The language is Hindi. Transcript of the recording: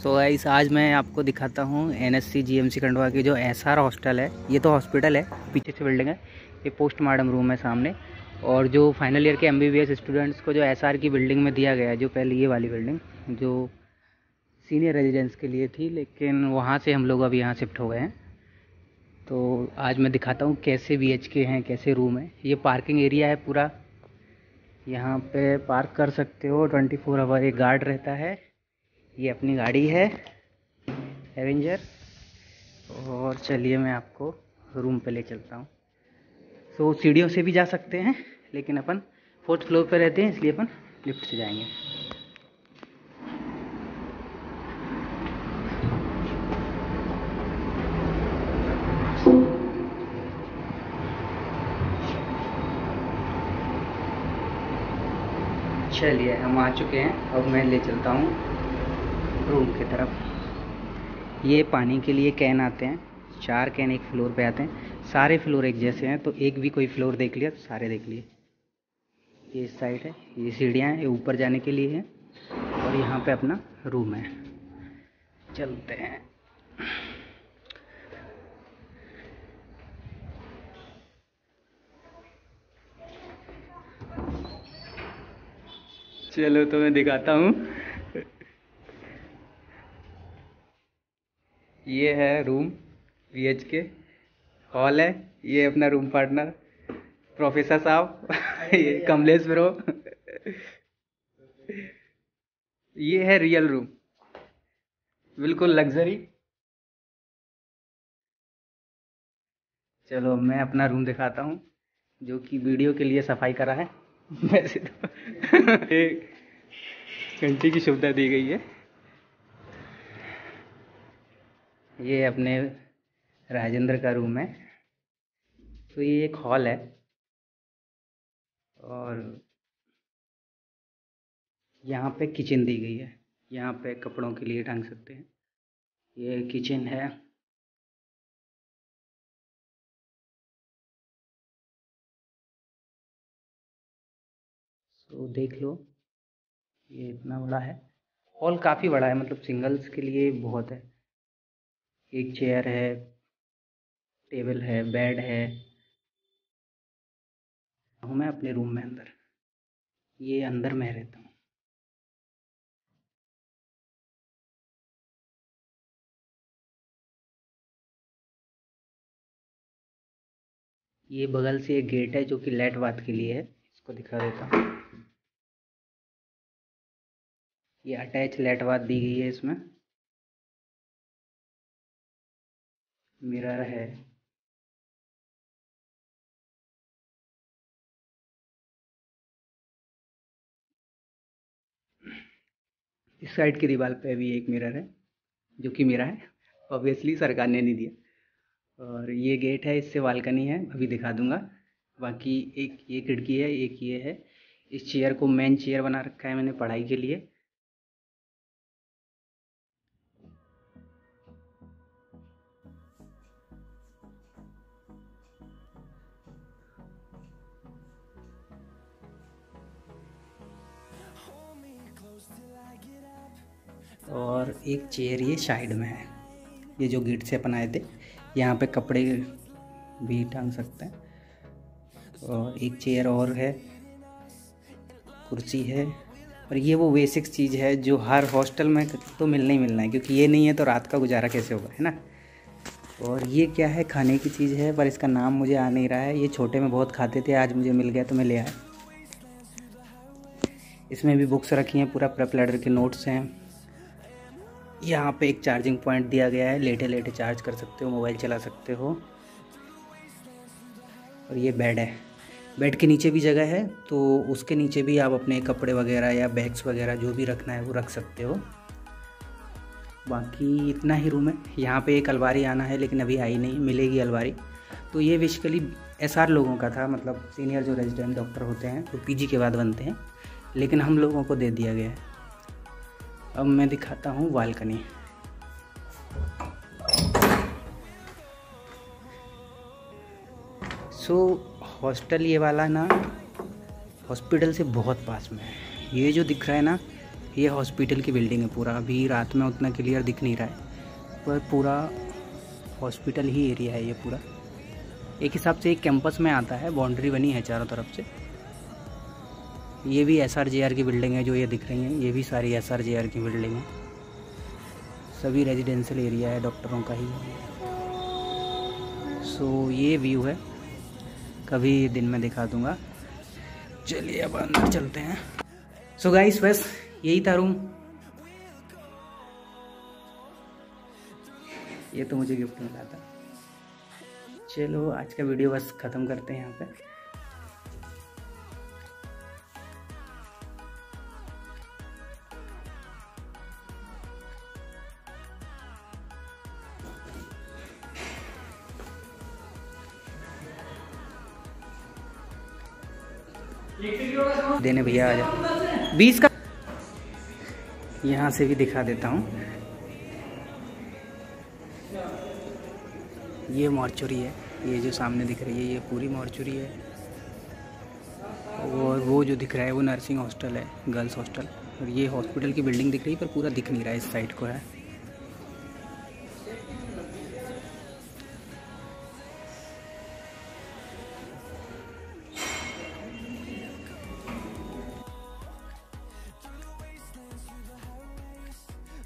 सो so आज मैं आपको दिखाता हूँ N S C G M C Khandwa की जो एस आर हॉस्टल है, ये तो हॉस्पिटल है, पीछे से बिल्डिंग है, ये पोस्टमार्टम रूम है सामने। और जो फाइनल ईयर के M B B S students को जो एस आर की बिल्डिंग में दिया गया है, जो पहले ये वाली बिल्डिंग जो सीनियर रेजिडेंस के लिए थी, लेकिन वहाँ से हम लोग अब यहाँ शिफ्ट हो गए हैं। तो आज मैं दिखाता हूँ कैसे बी एच के हैं, कैसे रूम है। ये पार्किंग एरिया है पूरा। यहाँ पे पार्क कर सकते हो। ट्वेंटी फोर आवर एक गार्ड रहता है। ये अपनी गाड़ी है। एवेंजर और चलिए मैं आपको रूम पे ले चलता हूँ। तो सीढ़ियों से भी जा सकते हैं, लेकिन अपन फोर्थ फ्लोर पे रहते हैं, इसलिए अपन लिफ्ट से जाएँगे। चलिए हम आ चुके हैं। अब मैं ले चलता हूँ रूम की तरफ़। ये पानी के लिए कैन आते हैं। चार कैन एक फ्लोर पे आते हैं। सारे फ्लोर एक जैसे हैं तो एक भी कोई फ्लोर देख लिया तो सारे देख लिए। ये साइड है, ये सीढ़ियाँ हैं, ये ऊपर जाने के लिए है, और यहाँ पे अपना रूम है। चलते हैं। चलो तो मैं दिखाता हूँ। ये है room V H K hall है ये अपना रूम पार्टनर प्रोफेसर साहब ये कमलेश ब्रो ये है रियल रूम बिल्कुल लग्जरी चलो मैं अपना रूम दिखाता हूँ जो कि वीडियो के लिए सफ़ाई करा है। वैसे तो। एक घंटी की सुविधा दी गई है। ये अपने राजेंद्र का रूम है। तो ये एक हॉल है। और यहाँ पे किचन दी गई है। यहाँ पे कपड़ों के लिए टांग सकते हैं। ये किचन है। तो देख लो, ये इतना बड़ा है। हॉल काफ़ी बड़ा है मतलब सिंगल्स के लिए बहुत है। एक चेयर है टेबल है बेड है। हूँ मैं अपने रूम में अंदर। ये अंदर मैं रहता हूँ। ये बगल से एक गेट है जो कि लेट बात के लिए है। इसको दिखा देता हूँ। ये अटैच लेट बात दी गई है इसमें। मिरर है। इस साइड की दीवार पे भी एक मिरर है, जो कि मेरा है। ऑब्वियसली सरकार ने नहीं दिया। और ये गेट है, इससे बालकनी है, अभी दिखा दूँगा। बाकी एक ये खिड़की है, एक ये है। इस चेयर को मेन चेयर बना रखा है मैंने पढ़ाई के लिए। और एक चेयर ये साइड में है। ये जो गेट से अपन आए थे, यहाँ पे कपड़े भी टांग सकते हैं। और एक चेयर और है, कुर्सी है, और ये वो बेसिक चीज़ है जो हर हॉस्टल में तो मिलना ही मिलना है, क्योंकि ये नहीं है तो रात का गुजारा कैसे होगा, है ना? और ये क्या है, खाने की चीज़ है, पर इसका नाम मुझे आ नहीं रहा है, ये छोटे में बहुत खाते थे, आज मुझे मिल गया तो मैं ले आया। इसमें भी बुक्स रखी हैं, पूरा प्रेप लेडर के नोट्स हैं। यहाँ पे एक चार्जिंग पॉइंट दिया गया है, लेटे लेटे चार्ज कर सकते हो मोबाइल चला सकते हो। और ये बेड है। बेड के नीचे भी जगह है तो उसके नीचे भी आप अपने कपड़े वगैरह या बैग्स वगैरह जो भी रखना है वो रख सकते हो। बाकी इतना ही रूम है। यहाँ पे एक अलवारी आना है, लेकिन अभी आई नहीं, मिलेगी अलवारी तो ये बेसिकली एस लोगों का था मतलब सीनियर जो रेजिडेंट डॉक्टर होते हैं, वो तो पी के बाद बनते हैं। लेकिन हम लोगों को दे दिया गया है। अब मैं दिखाता हूँ बालकनी। सो हॉस्टल ये वाला ना हॉस्पिटल से बहुत पास में है। ये जो दिख रहा है ना ये हॉस्पिटल की बिल्डिंग है पूरा। अभी रात में उतना क्लियर दिख नहीं रहा है पर पूरा हॉस्पिटल ही एरिया है ये पूरा। एक हिसाब से एक कैंपस में आता है बाउंड्री बनी है चारों तरफ़ से। ये भी एस की बिल्डिंग है जो ये दिख रही हैं। ये भी सारी एस की बिल्डिंग है। सभी रेजिडेंशियल एरिया है डॉक्टरों का ही सो so, ये व्यू है। कभी दिन में दिखा दूँगा। चलिए अब अंदर चलते हैं। सो so गाइस बस यही था रूम ये तो मुझे गिफ्ट मिला था। चलो, आज का वीडियो बस ख़त्म करते हैं यहाँ पे। देने भैया, आ जा बीस का यहाँ से भी दिखा देता हूँ। ये मॉर्चुरी है। ये जो सामने दिख रही है, ये पूरी मॉर्चुरी है। और वो जो दिख रहा है, वो नर्सिंग हॉस्टल है, गर्ल्स हॉस्टल। और ये हॉस्पिटल की बिल्डिंग दिख रही है, पर पूरा दिख नहीं रहा है, इस साइड को है।